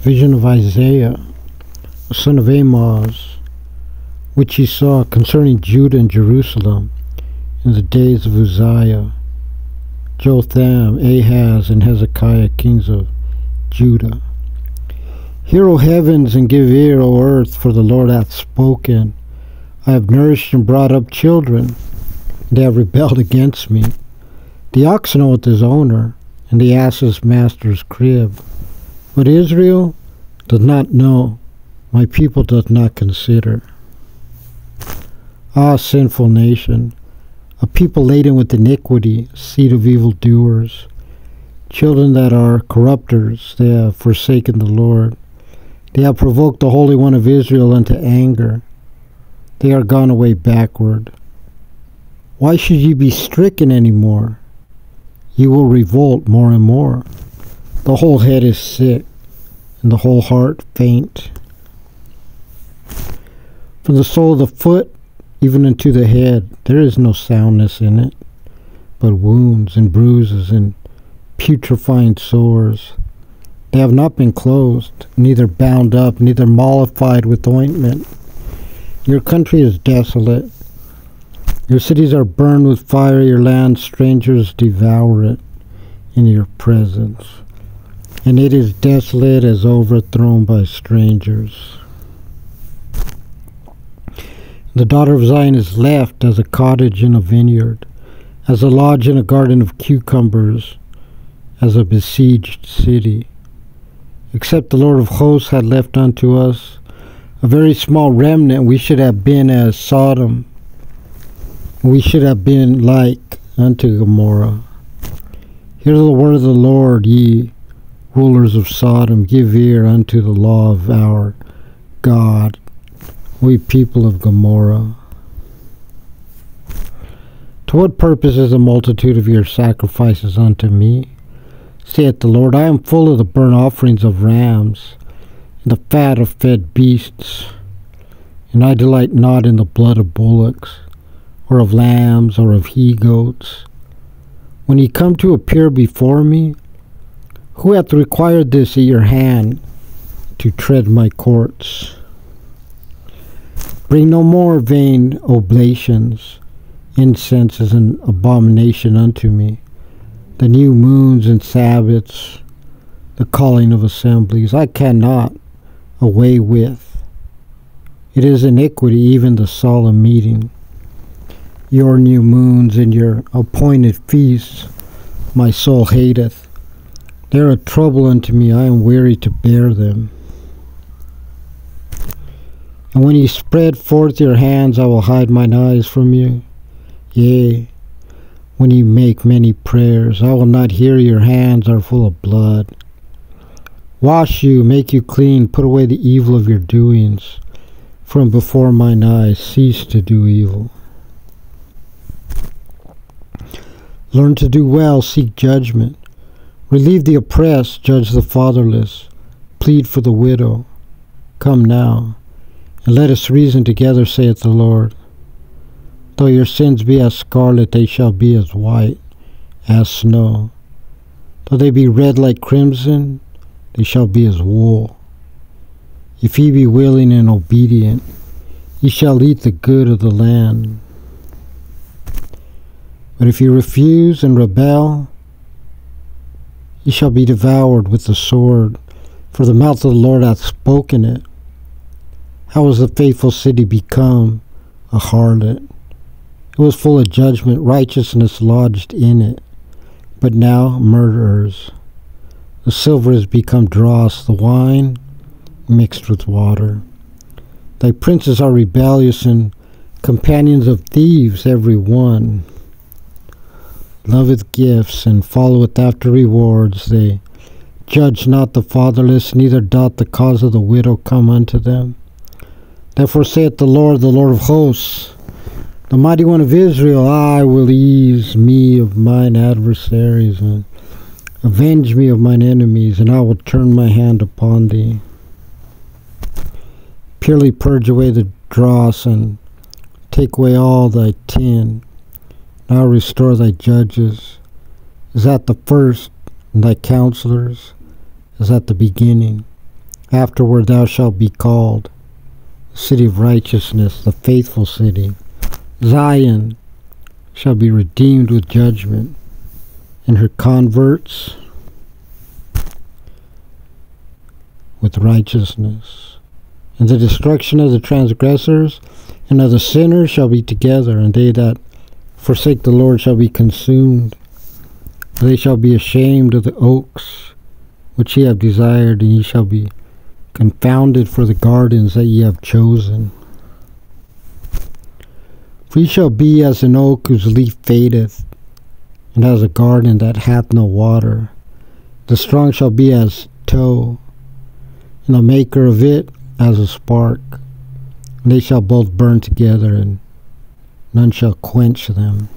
vision of Isaiah, son of Amoz, which he saw concerning Judah and Jerusalem in the days of Uzziah, Jotham, Ahaz, and Hezekiah, kings of Judah. Hear, O heavens, and give ear, O earth, for the Lord hath spoken. I have nourished and brought up children, and they have rebelled against me. The ox knoweth his owner, and the ass his master's crib. But Israel does not know, my people does not consider. Ah, sinful nation, a people laden with iniquity, seed of evil doers, children that are corrupters, they have forsaken the Lord. They have provoked the Holy One of Israel unto anger. They are gone away backward. Why should ye be stricken any more? Ye will revolt more and more. The whole head is sick, and the whole heart faint. From the sole of the foot even unto the head, there is no soundness in it, but wounds and bruises and putrefying sores. They have not been closed, neither bound up, neither mollified with ointment. Your country is desolate. Your cities are burned with fire, your land strangers devour it in your presence. And it is desolate as overthrown by strangers. The daughter of Zion is left as a cottage in a vineyard, as a lodge in a garden of cucumbers, as a besieged city. Except the Lord of hosts had left unto us a very small remnant, we should have been as Sodom. We should have been like unto Gomorrah. Hear the word of the Lord, ye rulers of Sodom, give ear unto the law of our God we people of Gomorrah. To what purpose is the multitude of your sacrifices unto me? saith the Lord, I am full of the burnt offerings of rams, and the fat of fed beasts, and I delight not in the blood of bullocks, or of lambs, or of he goats. When ye come to appear before me, who hath required this at your hand to tread my courts? Bring no more vain oblations. Incense is an abomination unto me. The new moons and Sabbaths, the calling of assemblies, I cannot away with. It is iniquity, even the solemn meeting. Your new moons and your appointed feasts, my soul hateth. They are a trouble unto me, I am weary to bear them. And when ye spread forth your hands, I will hide mine eyes from you. Yea, when ye make many prayers, I will not hear your hands are full of blood. Wash you, make you clean, put away the evil of your doings. From before mine eyes, cease to do evil. Learn to do well, seek judgment. Relieve the oppressed, judge the fatherless, plead for the widow. Come now and let us reason together, saith the Lord. Though your sins be as scarlet, they shall be as white as snow. Though they be red like crimson, they shall be as wool. If ye be willing and obedient, ye shall eat the good of the land. But if ye refuse and rebel, shall be devoured with the sword, for the mouth of the Lord hath spoken it. How was the faithful city become a harlot? It was full of judgment, righteousness lodged in it. But now murderers. The silver has become dross, the wine mixed with water. Thy princes are rebellious and companions of thieves, every one. Loveth gifts and followeth after rewards. They judge not the fatherless, neither doth the cause of the widow come unto them. Therefore saith the Lord, the Lord of hosts, the mighty one of Israel, I will ease me of mine adversaries, and avenge me of mine enemies, and I will turn my hand upon thee. Purely purge away the dross, and take away all thy tin. Now restore thy judges. Is that the first, and thy counselors? Is that the beginning? Afterward thou shalt be called the city of righteousness, the faithful city. Zion shall be redeemed with judgment, and her converts with righteousness. And the destruction of the transgressors and of the sinners shall be together, and they that forsake the Lord shall be consumed. They shall be ashamed of the oaks which ye have desired, and ye shall be confounded for the gardens that ye have chosen. Ye shall be as an oak whose leaf fadeth, and as a garden that hath no water. The strong shall be as tow, and the maker of it as a spark. And they shall both burn together, and none shall quench them.